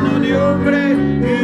mano de hombre.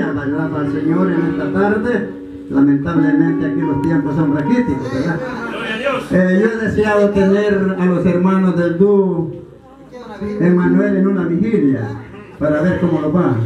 a bailar para Señor en esta tarde. Lamentablemente aquí los tiempos son raquíticos, eh, yo he deseado tener a los hermanos del dúo Emanuel en una vigilia para ver cómo lo va.